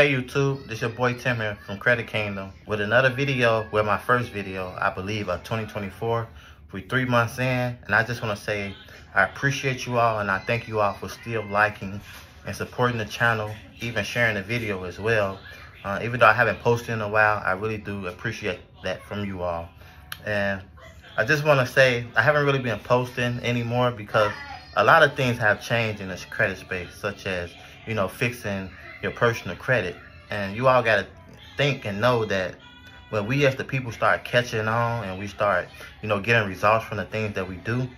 Hey YouTube, this your boy Tim here from Credit Kingdom with another video with my first video, I believe of 2024. We're three months in and I just want to say I appreciate you all and I thank you all for still liking and supporting the channel, even sharing the video as well. Uh, even though I haven't posted in a while, I really do appreciate that from you all. And I just want to say I haven't really been posting anymore because a lot of things have changed in this credit space, such as, you know, fixing your personal credit. And you all got to think and know that when we as the people start catching on and we start, you know, getting results from the things that we do,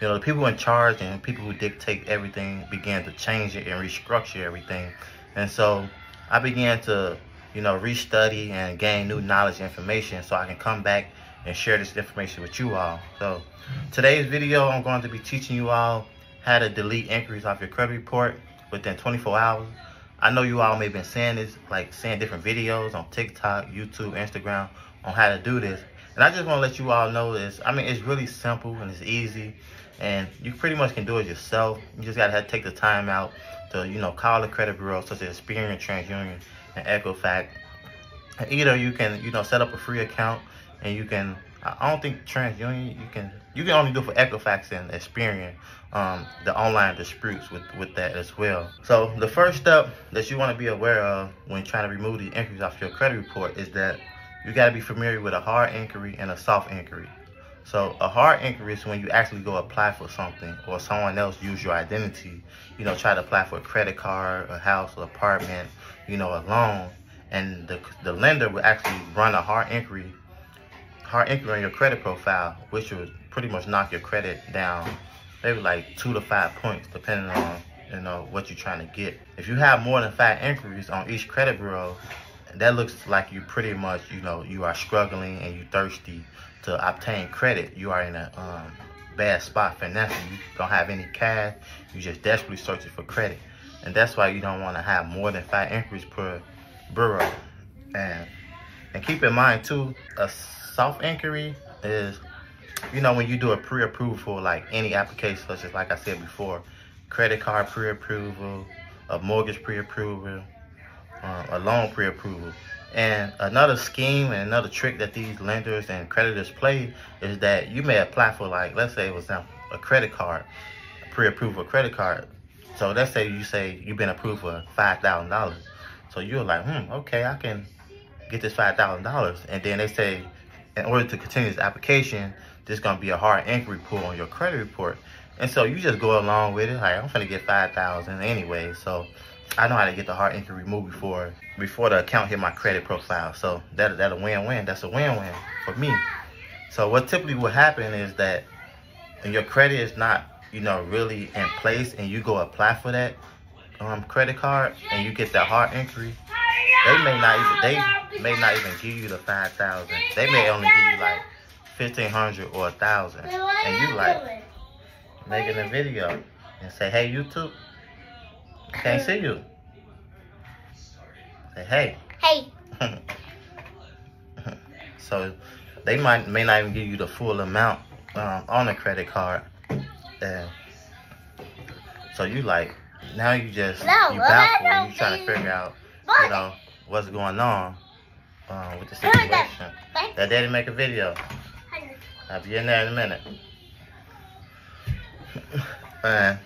you know, the people in charge and people who dictate everything began to change it and restructure everything. And so I began to, you know, restudy and gain new knowledge and information so I can come back and share this information with you all. So today's video, I'm going to be teaching you all how to delete inquiries off your credit report within 24 hours. I know you all may have been saying this, like seeing different videos on TikTok, YouTube, Instagram on how to do this. And I just want to let you all know this. I mean, it's really simple and it's easy. And you pretty much can do it yourself. You just got to take the time out to, you know, call the credit bureau such as Experian, TransUnion, and Equifax. Either you can, you know, set up a free account and you can, I don't think TransUnion, you can, you can only do for Equifax and Experian um, the online disputes with, with that as well. So the first step that you want to be aware of when trying to remove the inquiries off your credit report is that you got to be familiar with a hard inquiry and a soft inquiry. So a hard inquiry is when you actually go apply for something or someone else use your identity, you know, try to apply for a credit card, a house, or apartment, you know, a loan. And the, the lender will actually run a hard inquiry, hard inquiry on your credit profile, which would pretty much knock your credit down maybe like two to five points, depending on you know what you're trying to get. If you have more than five inquiries on each credit bureau, that looks like you pretty much you know you are struggling and you thirsty to obtain credit. You are in a um, bad spot financially. You don't have any cash. You just desperately searching for credit, and that's why you don't want to have more than five inquiries per bureau. And and keep in mind too, a soft inquiry is you know, when you do a pre-approval for like any application, such as like I said before, credit card pre-approval, a mortgage pre-approval, um, a loan pre-approval. And another scheme and another trick that these lenders and creditors play is that you may apply for like, let's say, for example, a credit card, pre-approval credit card. So let's say you say you've been approved for $5,000. So you're like, hmm, okay, I can get this $5,000. And then they say, in order to continue this application, there's gonna be a hard inquiry pull on your credit report. And so you just go along with it. Like I'm gonna get 5,000 anyway. So I know how to get the hard inquiry removed before before the account hit my credit profile. So that that a win-win. That's a win-win for me. So what typically will happen is that when your credit is not, you know, really in place and you go apply for that um, credit card and you get that hard inquiry, they may not even they may not even give you the 5,000. They may only give you like fifteen hundred or a thousand, and you like making a video and say, "Hey, YouTube, can't see you." Say, "Hey." Hey. so they might may not even give you the full amount um, on the credit card, and so you like now you just No, you baffled. You trying to figure out you know what's going on um, with the situation. that? Daddy make a video. I'll be in there in a minute. And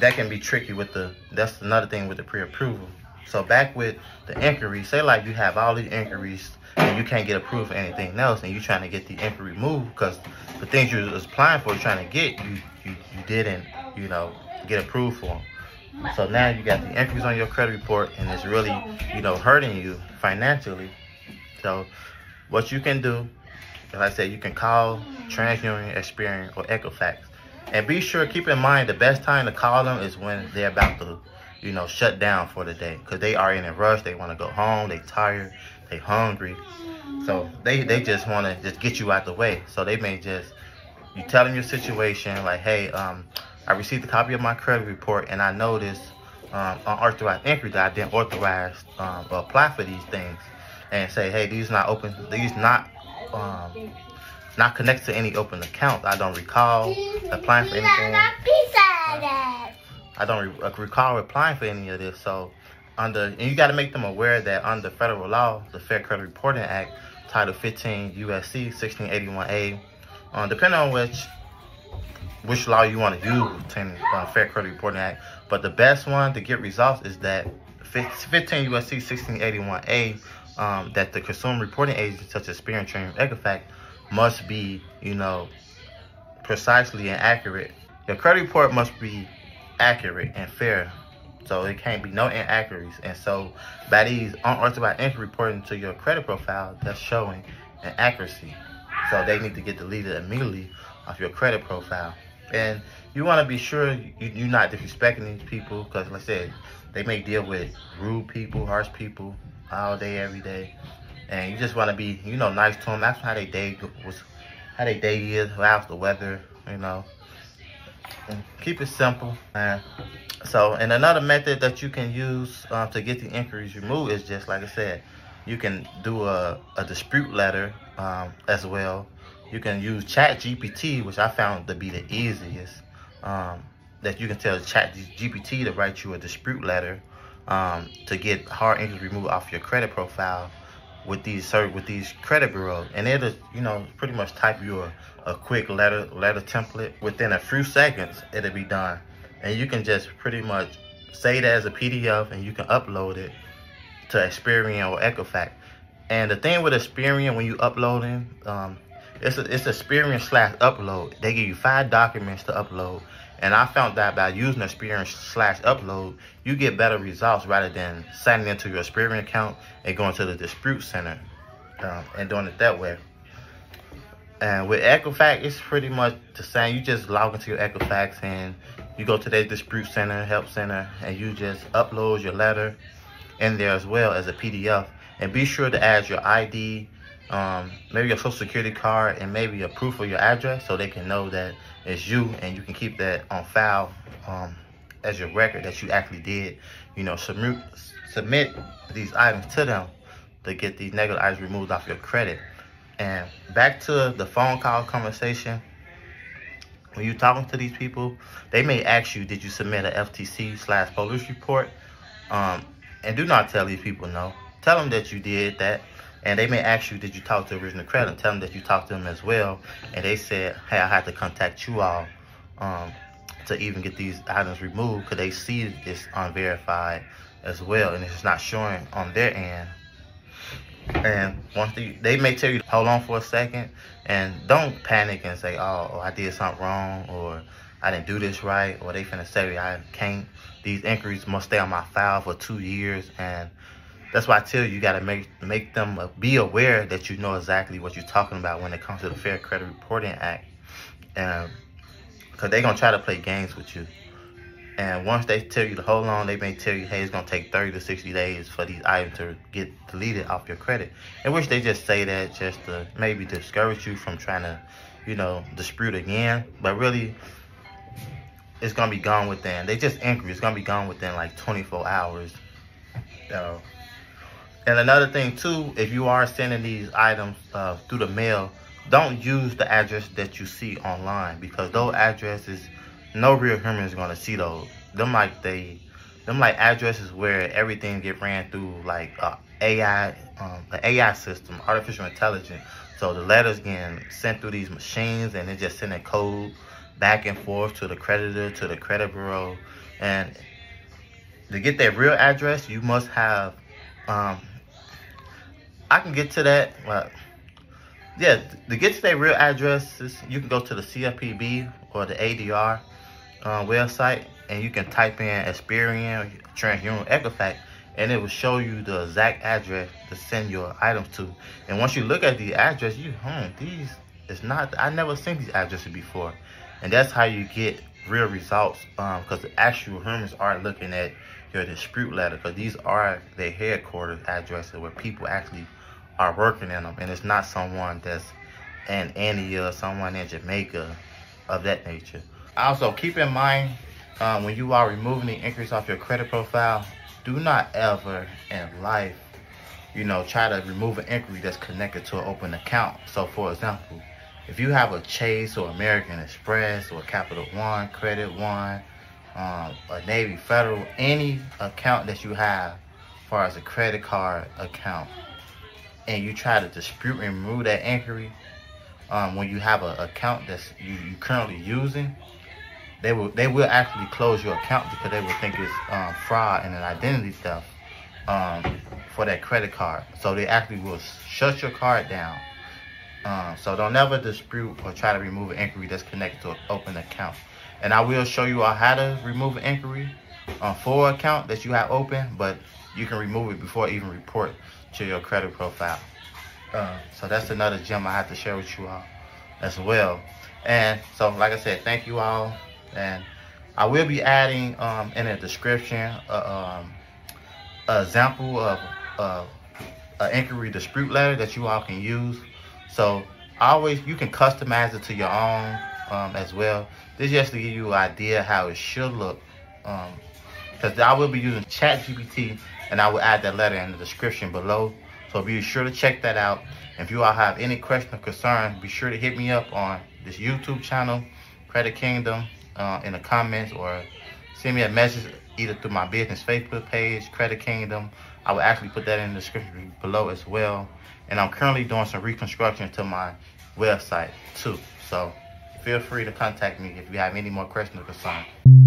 that can be tricky with the, that's another thing with the pre-approval. So back with the inquiry, say like you have all these inquiries and you can't get approved for anything else and you're trying to get the inquiry moved because the things you was applying for, trying to get, you, you, you didn't, you know, get approved for. So now you got the inquiries on your credit report and it's really, you know, hurting you financially. So what you can do, like I said, you can call TransUnion, Experian, or Equifax. And be sure, keep in mind, the best time to call them is when they're about to, you know, shut down for the day. Because they are in a rush. They want to go home. They tired. They hungry. So they, they just want to just get you out the way. So they may just, you tell them your situation, like, hey, um, I received a copy of my credit report, and I noticed um, unauthorized inquiry that I didn't authorize um, apply for these things. And say, hey, these not open, these not um, not connected to any open accounts. I don't recall applying for anything. I don't re recall applying for any of this. So under, and you got to make them aware that under federal law, the Fair Credit Reporting Act, Title 15 USC 1681A, um, depending on which which law you want to use, 10, uh, Fair Credit Reporting Act. But the best one to get results is that 15 USC 1681A, um, that the consumer reporting agency such as Experian TransUnion Equifax must be, you know, precisely and accurate. Your credit report must be accurate and fair. So it can't be no inaccuracies. And so by these unauthorized entry reporting to your credit profile, that's showing an accuracy. So they need to get deleted immediately off your credit profile. And you want to be sure you, you're not disrespecting these people because, like I said, they may deal with rude people, harsh people all day, every day. And you just want to be, you know, nice to them. That's how they day was, how they day is, how's the weather, you know. Keep it simple, man. So, and another method that you can use um, to get the inquiries removed is just, like I said, you can do a, a dispute letter um, as well. You can use Chat GPT, which I found to be the easiest. Um, that you can tell Chat GPT to write you a dispute letter um, to get hard interest removed off your credit profile with these with these credit bureaus, and it'll you know pretty much type you a, a quick letter letter template within a few seconds. It'll be done, and you can just pretty much save it as a PDF, and you can upload it to Experian or Equifax. And the thing with Experian when you uploading, um, it's a, it's Experian slash upload. They give you five documents to upload. And I found that by using Experian slash upload, you get better results rather than signing into your Experian account and going to the dispute center um, and doing it that way. And with Equifax, it's pretty much the same. You just log into your Equifax and you go to their dispute center, help center, and you just upload your letter in there as well as a PDF. And be sure to add your ID, um, maybe your social security card, and maybe a proof of your address so they can know that it's you and you can keep that on file um, as your record that you actually did, you know, submit, submit these items to them to get these negative items removed off your credit. And back to the phone call conversation, when you're talking to these people, they may ask you, did you submit a FTC slash police report? Um, and do not tell these people no. Tell them that you did that and they may ask you, did you talk to Original Credit? And tell them that you talked to them as well. And they said, hey, I had to contact you all um, to even get these items removed because they see it's unverified as well. And it's not showing on their end. And once they, they may tell you, hold on for a second and don't panic and say, oh, oh, I did something wrong or I didn't do this right or they finna say I can't. These inquiries must stay on my file for two years and that's why I tell you, you got to make make them uh, be aware that you know exactly what you're talking about when it comes to the Fair Credit Reporting Act. Because they're going to try to play games with you. And once they tell you to hold on, they may tell you, hey, it's going to take 30 to 60 days for these items to get deleted off your credit. In which they just say that just to maybe discourage you from trying to, you know, dispute again. But really, it's going to be gone within, they just angry. it's going to be gone within like 24 hours. So, and another thing too, if you are sending these items uh, through the mail, don't use the address that you see online because those addresses, no real human is gonna see those. Them like they, them like addresses where everything get ran through like uh, AI, um, the AI system, artificial intelligence. So the letters getting sent through these machines and they're just sending code back and forth to the creditor, to the credit bureau. And to get that real address, you must have um, I can get to that. But yeah, to get to their real addresses, you can go to the CFPB or the ADR uh, website, and you can type in Experian, TransUnion, Equifax, and it will show you the exact address to send your items to. And once you look at the address, you, hmm, these it's not. I never seen these addresses before, and that's how you get real results. Because um, the actual humans are looking at your dispute letter, because these are their headquarters addresses where people actually are working in them. And it's not someone that's in India or someone in Jamaica of that nature. Also, keep in mind um, when you are removing the increase off your credit profile, do not ever in life, you know, try to remove an inquiry that's connected to an open account. So, for example, if you have a Chase or American Express or Capital One, Credit One, um, a Navy Federal, any account that you have as far as a credit card account, and you try to dispute and remove that inquiry, um, when you have an account that's you, you currently using, they will they will actually close your account because they will think it's um, fraud and an identity theft um, for that credit card. So they actually will shut your card down. Um, so don't ever dispute or try to remove an inquiry that's connected to an open account. And I will show you all how to remove an inquiry on for account that you have open, but you can remove it before even report to your credit profile. Uh, so that's another gem I have to share with you all as well. And so, like I said, thank you all. And I will be adding um, in the description uh, um, an example of uh, an inquiry dispute letter that you all can use. So always, you can customize it to your own um, as well. This just to give you an idea how it should look. Because um, I will be using ChatGPT and I will add that letter in the description below. So be sure to check that out. If you all have any questions or concerns, be sure to hit me up on this YouTube channel, Credit Kingdom, uh, in the comments or send me a message either through my business Facebook page, Credit Kingdom. I will actually put that in the description below as well. And I'm currently doing some reconstruction to my website too. So feel free to contact me if you have any more questions or concerns.